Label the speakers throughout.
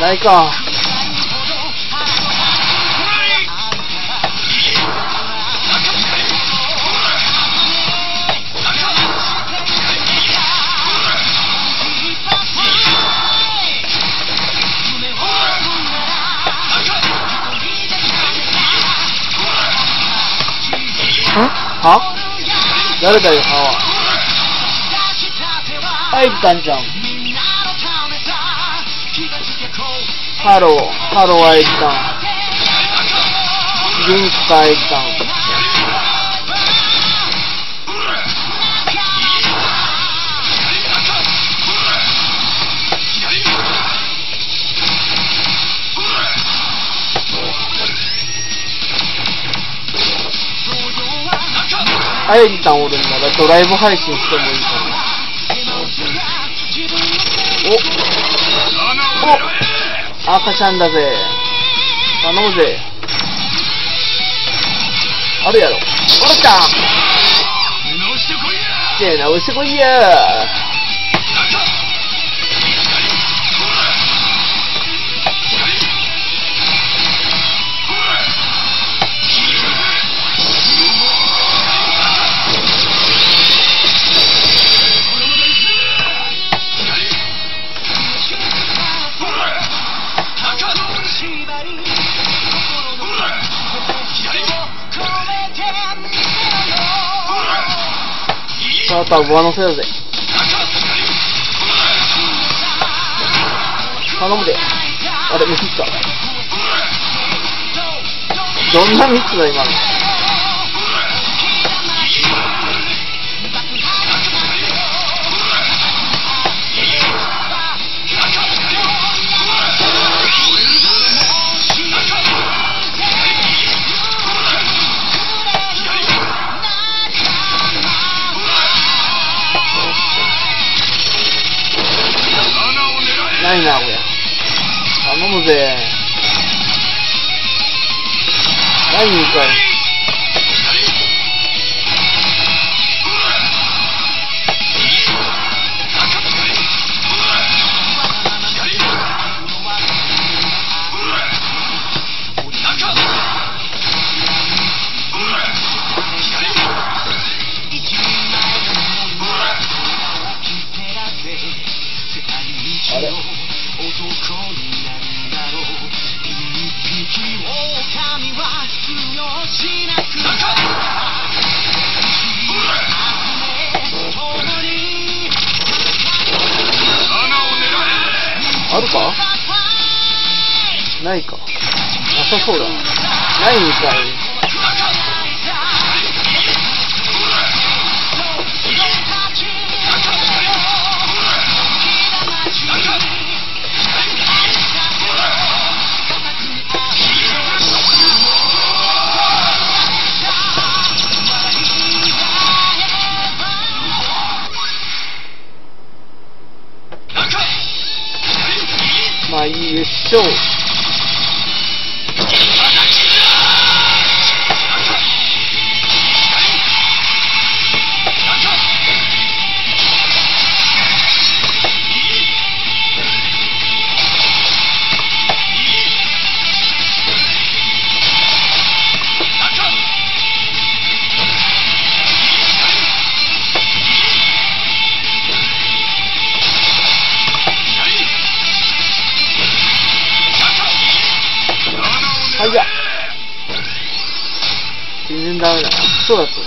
Speaker 1: ないか。は誰だよ、歯は。はい、たんちハロー、ハロー、あいたん。元気か、あいたん。あやりたんおるんならドライブ配信してもいいかな。おお赤ちゃんだぜ。頼むぜ。あるやろ。おらったせーな、押してこいやさあ、た上乗せだぜ。頼むで。あれ、ミスった。どんなミスだ、今の。頼むぜ。何あるか？ないか。なさそうだ。ないみたい。いい。全然ダメだな。そうだったな。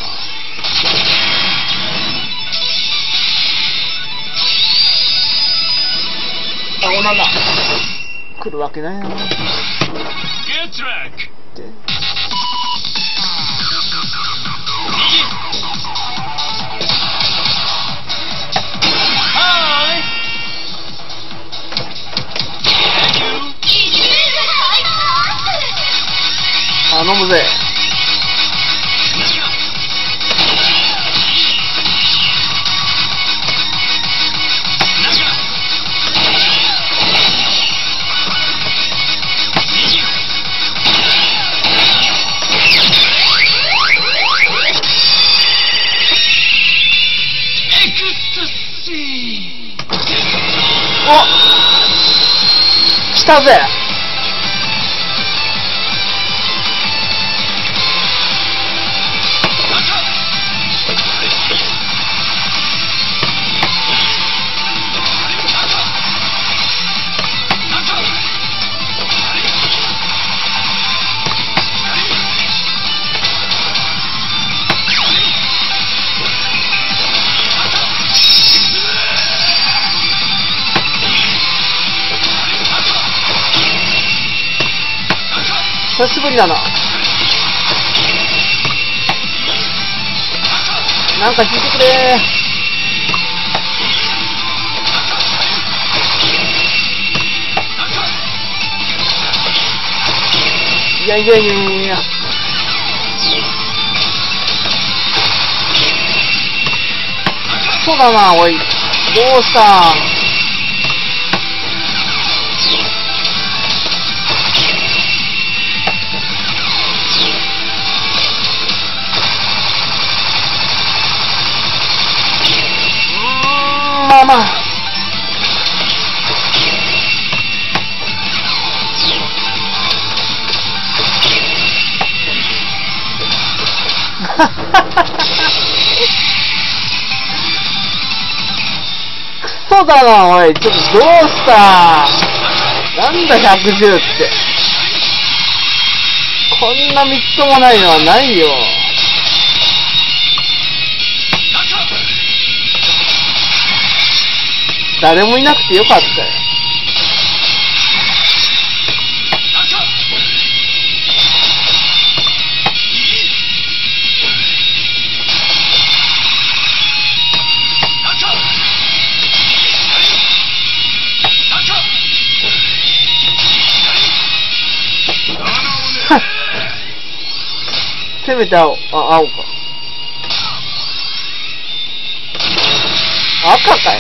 Speaker 1: あ、おなんだ。来るわけないな。
Speaker 2: Get track!
Speaker 1: って。頼むぜ。お来たぜ久しぶりだな。なんか引いてくれいやいやいやいやいや。そうだな、おい。どうしただな、おい。ちょっとどうした？なんだ110って。こんなみっともないのはないよ。誰もいなくてよかったよ。せめて青、あ、青か。赤かよ。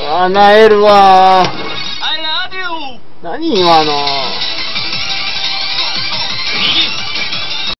Speaker 1: うわ、なえるわ!何今の